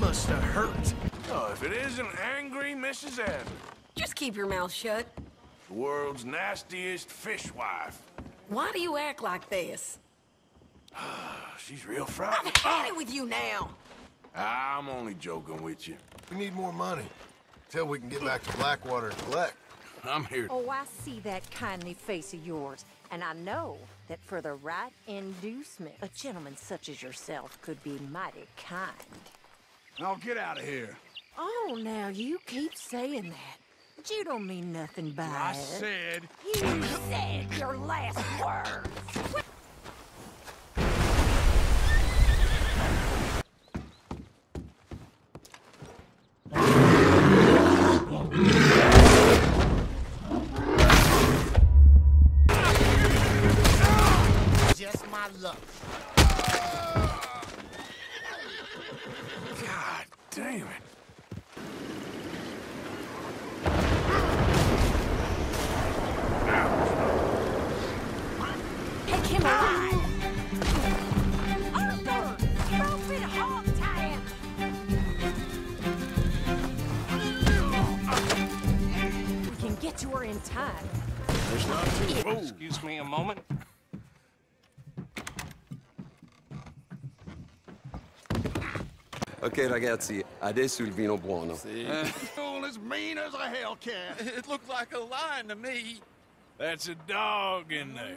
to hurt. Oh, if it isn't angry Mrs. Adler, Just keep your mouth shut. the world's nastiest fishwife. Why do you act like this? She's real I've frightening. had it with you now. I'm only joking with you. We need more money. Till we can get back to Blackwater and collect. I'm here. Oh, I see that kindly face of yours, and I know that for the right inducement, a gentleman such as yourself could be mighty kind. Now get out of here. Oh, now you keep saying that. But you don't mean nothing by I it. I said You said your last words. Just my luck. We can get in time. There's not too... Oh, Excuse me a moment. Ok ragazzi, adesso il vino buono. Fool as mean as a hellcat. It looked like a lion to me. that's a dog in there.